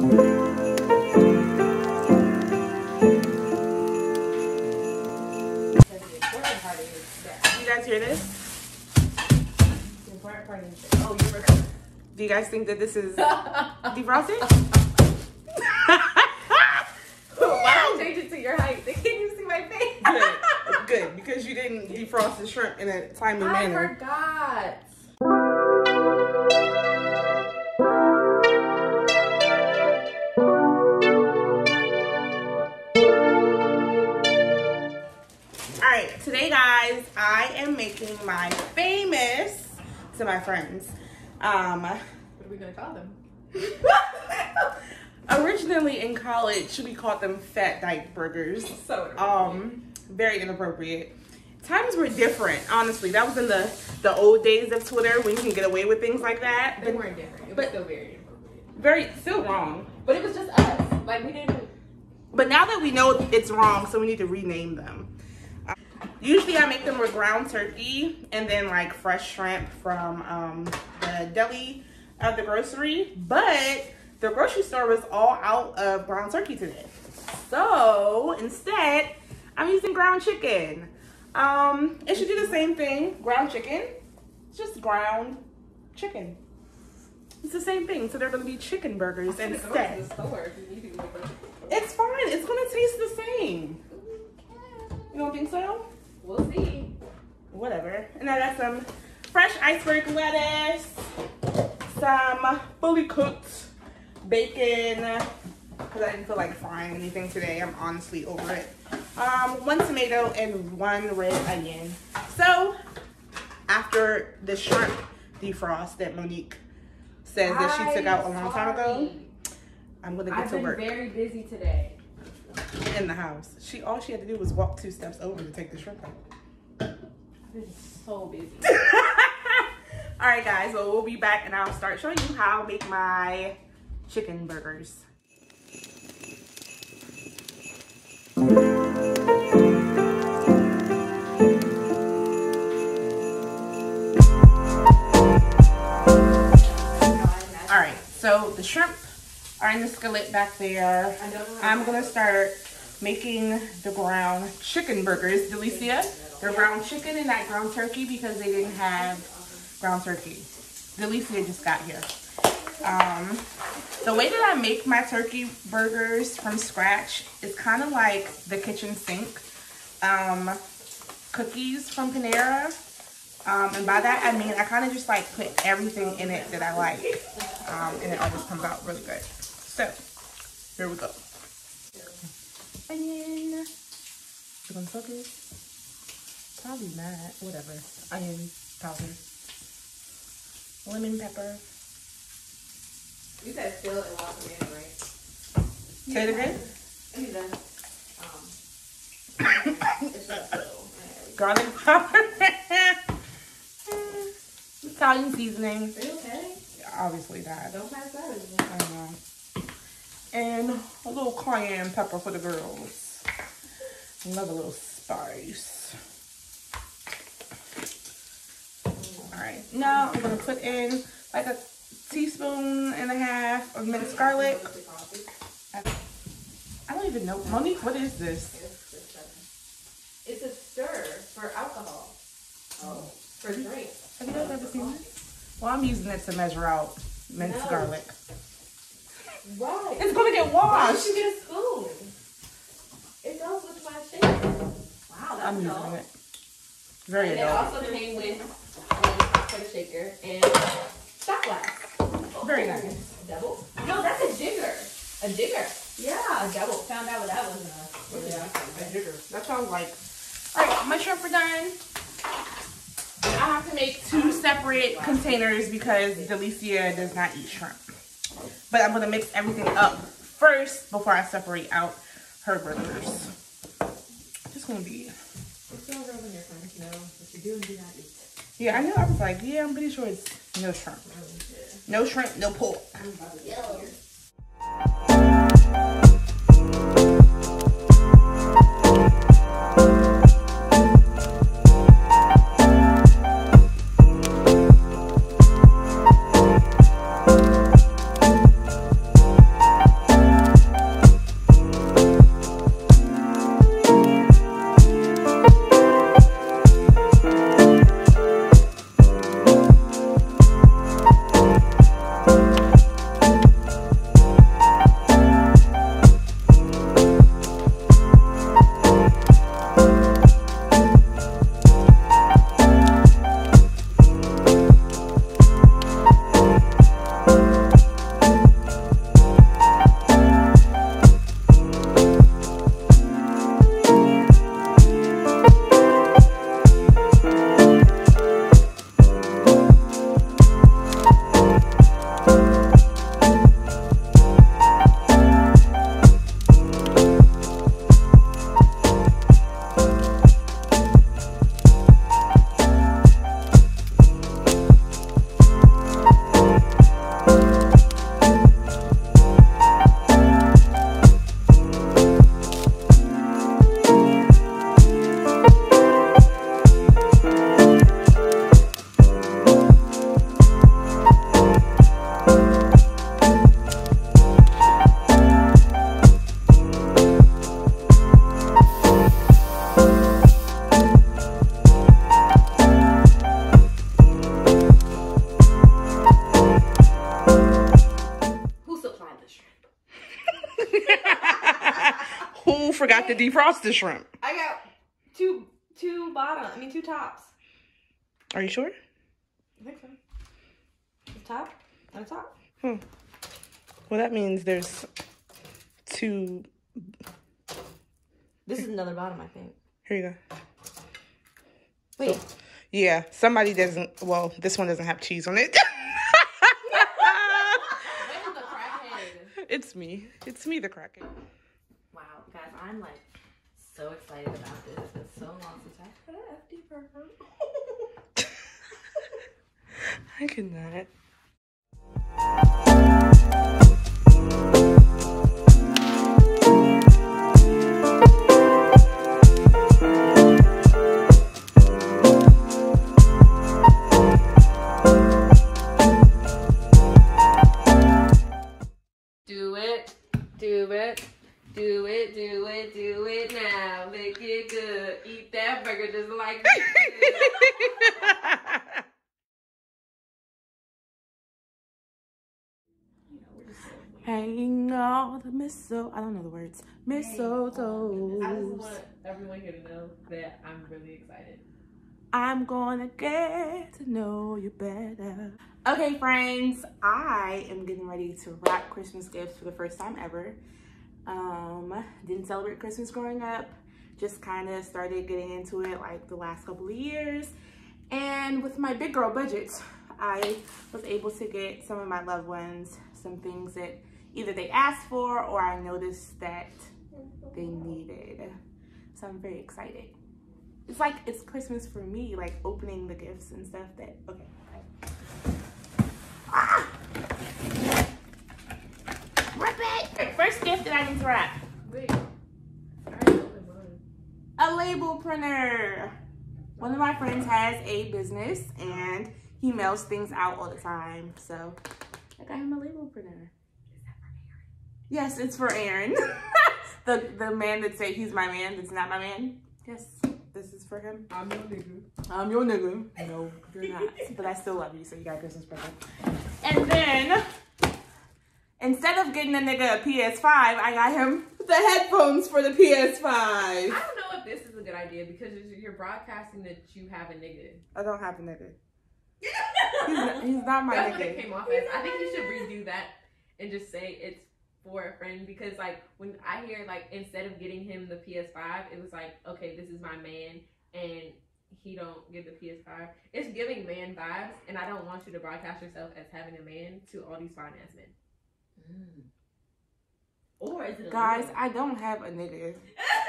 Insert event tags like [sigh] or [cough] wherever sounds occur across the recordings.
You guys hear this? Oh, you recording? Do you guys think that this is defrosted? Why did I change it to your height? They can't even see my face. good, good, because you didn't defrost the shrimp in a timely I manner. forgot. Making my famous to my friends. Um, What are we gonna call them? [laughs] originally in college, we called them fat dyke burgers. [laughs] So Um, very inappropriate. Times were different, honestly. That was in the the old days of Twitter when you can get away with things like that. they But weren't different. It was but- still very inappropriate. very still wrong. But it was just us. Like we didn't. But now that we know it's wrong, so we need to rename them. Usually I make them with ground turkey and then like fresh shrimp from um, the deli at the grocery. But the grocery store was all out of ground turkey today. So instead, I'm using ground chicken. Um, it should do the same thing, ground chicken. It's just ground chicken. It's the same thing. So they're gonna be chicken burgers [laughs] to instead. the store if you need to go to the store. It's fine. It's gonna taste the same. You don't think so? We'll see. Whatever. And I got some fresh iceberg lettuce, some fully cooked bacon, because I didn't feel like frying anything today. I'm honestly over it. Um, one tomato and one red onion. So, after the shrimp defrost that Monique says that she took out a long time ago, I'm gonna get I've to been work very busy today. In the house. She all she had to do was walk two steps over to take the shrimp out. I've been so busy. [laughs] All right, guys. So we'll be back, and I'll start showing you how I make my chicken burgers. All right. So the shrimp are in the skillet back there. I don't know. I'm gonna start making the ground chicken burgers. Delicia, they're ground chicken and not ground turkey because they didn't have ground turkey. Delicia just got here. Um, the way that I make my turkey burgers from scratch is kind of like the kitchen sink um, cookies from Panera. Um, and by that I mean I kind of just like put everything in it that I like, um, and it always comes out really good. So here we go. Onion. You gonna cook it? Probably not. Whatever. Onion powder. Lemon pepper. You said still and walk in, right? Say it again. The um. [coughs] it's just still. Garlic powder. [laughs] Italian seasoning. Are you okay? Obviously not. Don't pass that. it? I know. And a little cayenne pepper for the girls. Love a little spice. Alright, now I'm gonna put in like a teaspoon and a half of minced garlic. I don't even know. Monique, what is this? It's a stir for alcohol. Oh. For drink. Have you guys ever seen this? Well, I'm using it to measure out minced No. garlic. Why? It's gonna get Why washed. did you get a spoon? It goes with my shaker. Wow, that's I'm using dope. it. Very And it adult. also came with um, for the shaker and shot glass. Very nice. Double? No, that's a jigger. A jigger. Yeah, a double. Found out what that was. Uh, Yeah, that sounds like. Alright, my shrimp are done. I have to make two separate containers because Delicia does not eat shrimp. But I'm gonna mix everything up first before I separate out her burgers. Just gonna be. It's all your friends know what you do and do not eat. Yeah, I know. I was like, yeah, I'm pretty sure it's no shrimp. No shrimp, no pork. I'm about to get. Forgot to defrost the shrimp? I got two two bottom. I mean two tops. Are you sure? I think so. The top and the top. Hmm. Well, that means there's two. This is another bottom, I think. Here you go. Wait. Yeah, somebody doesn't. Well, this one doesn't have cheese on it. [laughs] [laughs] it's me. It's me, the crackhead. I'm like so excited about this. It's been so long since I've had an FD burger. I [laughs] cannot. Do Eat that burger just like this. Hanging all the mistletoe. I don't know the words. Mistletoe. I just want everyone here to know that I'm really excited. I'm gonna get to know you better. Okay, friends, I am getting ready to wrap Christmas gifts for the first time ever. Um, didn't celebrate Christmas growing up, just kind of started getting into it like the last couple of years. And with my big girl budget, I was able to get some of my loved ones some things that either they asked for or I noticed that they needed. So I'm very excited it's like it's Christmas for me, like opening the gifts and stuff that okay. Ah! Rip it! First gift that I need to wrap. A label printer. One of my friends has a business and he mails things out all the time. So I got him a label printer. Yes, it's for Aaron. [laughs] the the man that say he's my man, that's not my man. Yes, this is for him. I'm your nigga. I'm your nigga. No, you're not. [laughs] but I still love you, so you got a Christmas present. And then, instead of getting the nigga a PS5, I got him the headphones for the PS5. I don't know this is a good idea because you're broadcasting that you have a nigga. I don't have a nigga. He's not, he's not my [laughs] That's what it nigga. came off as. I think you should redo that and just say it's for a friend because like when I hear like instead of getting him the PS5, it was like okay, this is my man and he don't get the PS5. It's giving man vibes, and I don't want you to broadcast yourself as having a man to all these fine ass men. Mm. Or is it a Guys, nigga? I don't have a nigga. [laughs]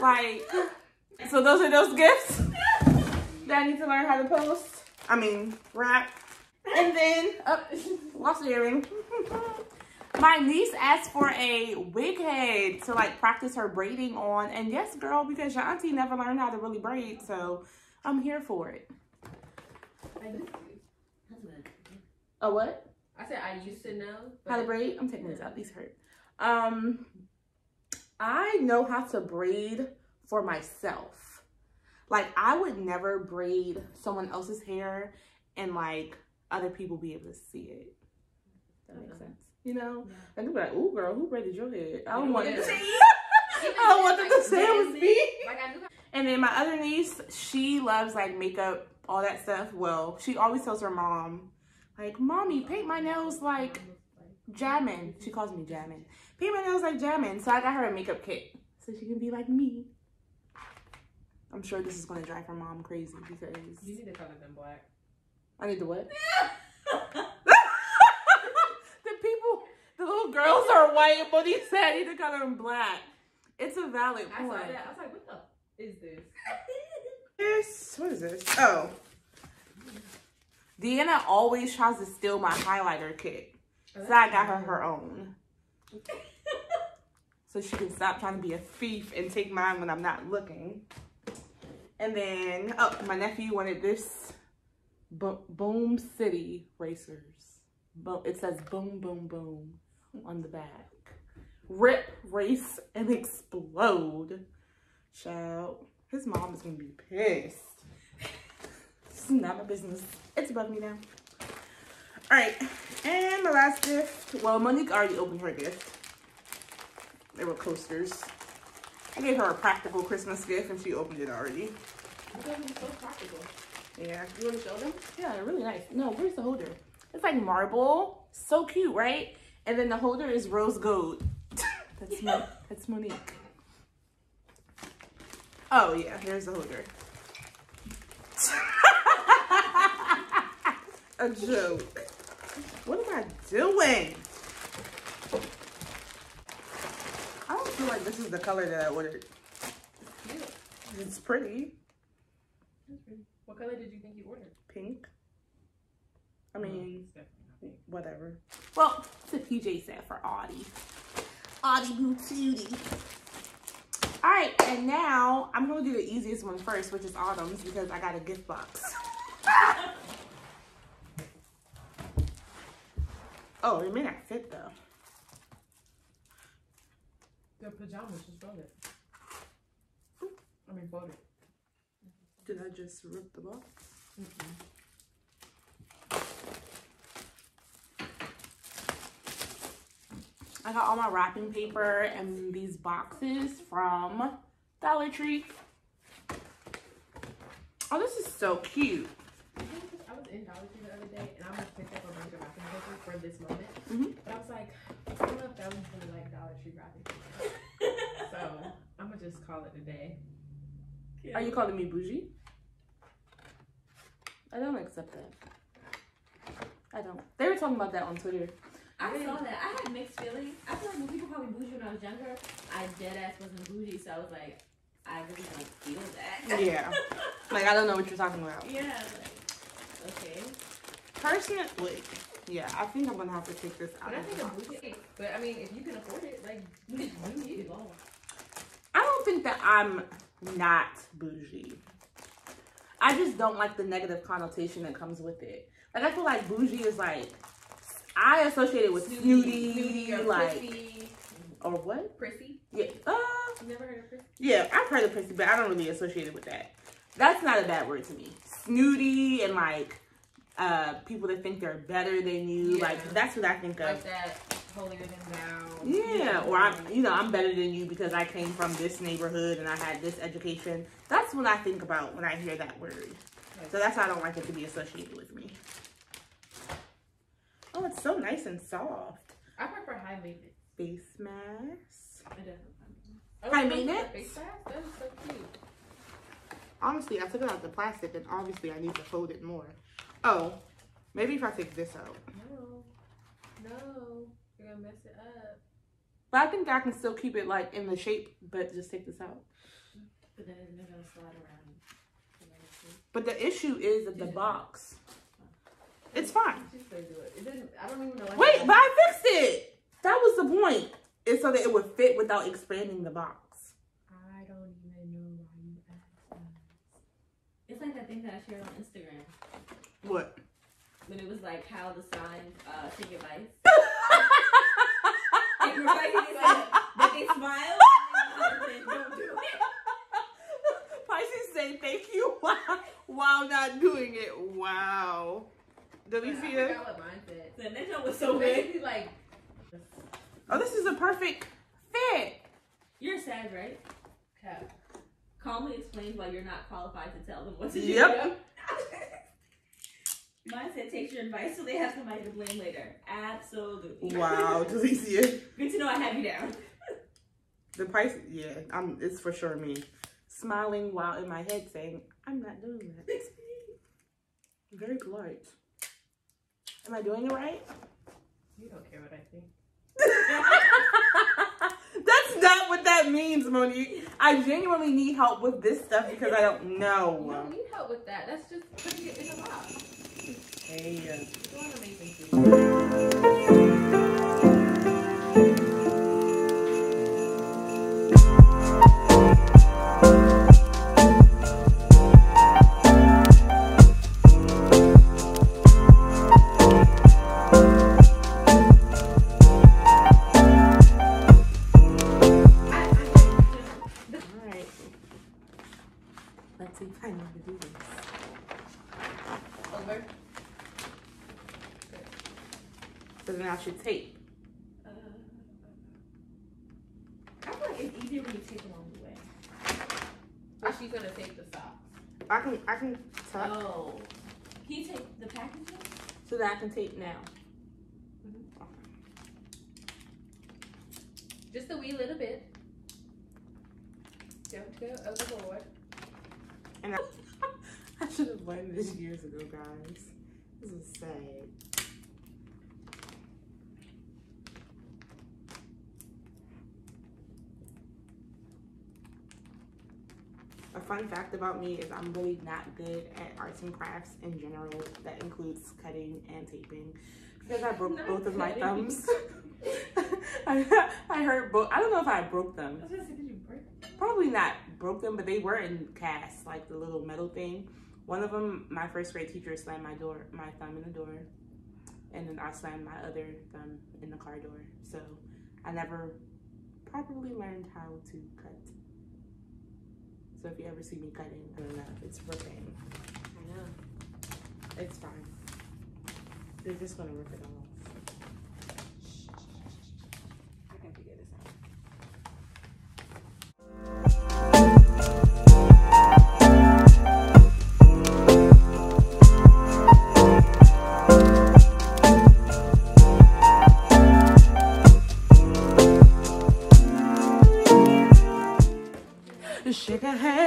Like, so those are those gifts that I need to learn how to post. I mean, wrap. And then, oh, lost the earring. My niece asked for a wig head to like practice her braiding on. And yes, girl, because your auntie never learned how to really braid. So I'm here for it. I used to. A what? I said I used to know. How to but- braid? I'm taking these out. These hurt. Um, I know how to braid for myself. Like I would never braid someone else's hair and like other people be able to see it. That makes uh-huh. sense. You know? Yeah. And they'll be like, ooh girl, who braided your hair? I don't want them to see. I don't want them to say it was me. Like I knew how And then my other niece, she loves like makeup, all that stuff. Well, she always tells her mom, like, mommy, paint my nails like Jamin. She calls me Jamin. Paint my nails like Jamin. So I got her a makeup kit so she can be like me. I'm sure this is gonna drive her mom crazy because You need to color them black. I need the what? [laughs] [laughs] the people, the little girls are white, but he said I need to color them black. It's a valid point. I saw that. I was like, what the is this? [laughs] This, what is this? Oh. Deanna always tries to steal my highlighter kit. So I got her her own. So she can stop trying to be a thief and take mine when I'm not looking. And then, oh, my nephew wanted this Bo- Boom City Racers. Bo- it says boom, boom, boom on the back. Rip, race, and explode. Child, his mom is gonna be pissed. This is not my business. It's above me now. All right, and my last gift. Well, Monique already opened her gift. They were coasters. I gave her a practical Christmas gift, and she opened it already. So practical. Yeah. You want to show them? Yeah, they're really nice. No, where's the holder? It's like marble. So cute, right? And then the holder is rose gold. [laughs] that's Mo- that's Monique. Oh yeah, there's the holder. [laughs] A joke. What am I doing? I don't feel like this is the color that I ordered. It's cute. It's pretty. It's pretty. What color did you think you ordered? Pink. I mean, mm-hmm. It's definitely not pink. whatever. Well, it's a PJ set for Audie. Audie Bootie. All right, and now I'm gonna do the easiest one first, which is Autumn's because I got a gift box. [laughs] oh, it may not fit though. They're pajamas. Just fold it. I mean, fold it. Did I just rip the box? I got all my wrapping paper and these boxes from Dollar Tree. Oh, this is so cute. I was in Dollar Tree the other day and I almost picked up a bunch of wrapping paper for this moment. Mhm. But I was like, I don't know if that was really like Dollar Tree wrapping [laughs] so I'm gonna just call it a day. Are you calling me bougie? I don't accept that. I don't. They were talking about that on Twitter. I saw that. I had mixed feelings. I feel like when people called me bougie when I was younger, I dead ass wasn't bougie, so I was like, I really don't feel that. Yeah. like I don't know what you're talking about. [laughs] yeah. Like, okay. Personally, yeah, I think I'm gonna have to take this out. But I think a bougie, but I mean, if you can afford it, like [laughs] you need it all. I don't think that I'm not bougie. I just don't like the negative connotation that comes with it. Like I feel like bougie is like I associate it with snooty, snooty or like prissy. or what? Prissy. Yeah, uh, You never heard of prissy? yeah, I've heard of prissy, but I don't really associate it with that. That's not a bad word to me. Snooty and like uh people that think they're better than you, Yeah. like that's what I think of. Like that holier than thou. Yeah, or I'm, you know, I'm better than you because I came from this neighborhood and I had this education. That's what I think about when I hear that word. So that's why I don't like it to be associated with me. Oh, it's so nice and soft. I prefer high maintenance. Face mask. Oh, High maintenance? Face mask? That is so cute. Honestly, I took it out the plastic and obviously I need to fold it more. Oh, maybe if I take this out. No, no, you're gonna mess it up. But I think I can still keep it like in the shape, but just take this out. But then they're gonna slide around. But the issue is that the box. It's fine. Just say do it. It didn't. I don't even know. why Wait, but I fixed it. That was the point. It's so that it would fit without expanding the box. I don't even know why you asked that. It's like that thing that I shared on Instagram What? when it was like how the signs uh, take advice. and everybody said that they smile and don't do it. Pisces say thank you while, [laughs] while not doing it. Wow. But I Delicia. what mine said. The next one was So so big. like, Oh, this is a perfect fit. You're sad, right? cap. Calmly explains why you're not qualified to tell them what to do. Yep. [laughs] [laughs] Mine said takes your advice so they have somebody to blame later. Absolutely. Wow, [laughs] Delicia. Good to know I have you down. The price, yeah, I'm, it's for sure me. Smiling while in my head saying, I'm not doing that. Very polite. Am I doing it right? You don't care what I think. [laughs] That's not what that means, Monique. I genuinely need help with this stuff because I don't You know. don't need help with that. That's just putting it in a box. Hey, You're doing amazing. Too. I should tape. Uh, I feel like it's easier when you take along the way. But she's gonna take the socks. I can I can tuck Oh. Can you take the packaging? so that I can tape now. Just a wee little bit. Don't go overboard. And I, [laughs] I should have learned this years ago, guys. This is sad. A fun fact about me is I'm really not good at arts and crafts in general. That includes cutting and taping. Because I [laughs] broke Not both of my thumbs. [laughs] [laughs] I, I hurt both. I don't know if I broke them. I was gonna say, did you break? probably not broke them, but they were in casts, like the little metal thing. One of them, my first grade teacher slammed my door, my thumb in the door, and then I slammed my other thumb in the car door. So I never properly learned how to cut. So if you ever see me cutting, I don't know, it's ripping. I know. It's fine. They're just gonna rip it off.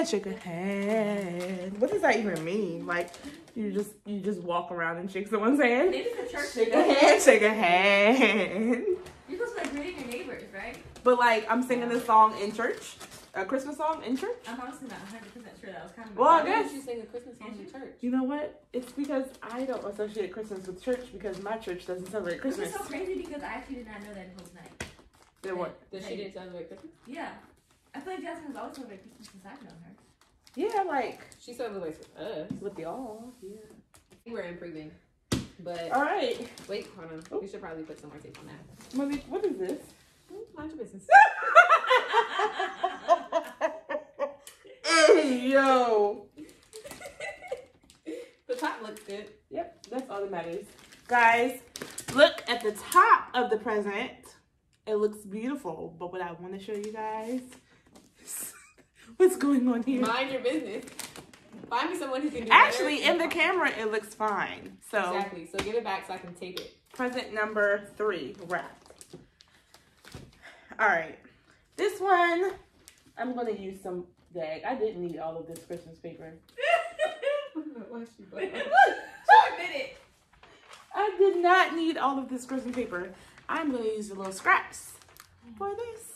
Shake a hand, shake a hand. What does that even mean? Like you just you just walk around and shake someone's hand? Maybe it's a church. Shake a hand, shake a hand. You're supposed to like greeting your neighbors, right? But like I'm singing this song in church, a Christmas song in church. I'm honestly not 100 percent sure that was kind of. Well, I Why guess- you sing a Christmas song in church? You know what? It's because I don't associate Christmas with church because my church doesn't celebrate Christmas. is so crazy because I actually did not know that until tonight. Then what? That she didn't celebrate Christmas? Yeah. I feel like Jasmine has always celebrated Christmas since I've known her. Yeah, like She celebrates with us. with y'all. Yeah. We're improving. But All right. wait, hold on. Oh. We should probably put some more tape on that. Malik, what is this? Mm, mind your business. [laughs] hey yo. the top looks good. Yep, that's all that matters. Guys, look at the top of the present. It looks beautiful, but what I want to show you guys is what's going on here. Mind your business. Find me someone who can do Actually, in the camera, it looks fine. So, Exactly. So give it back so I can take it. present number three wrapped. All right, this one, I'm gonna use some gag. I didn't need all of this Christmas paper. [laughs] I did not need all of this Christmas paper. I'm gonna use the little scraps for this.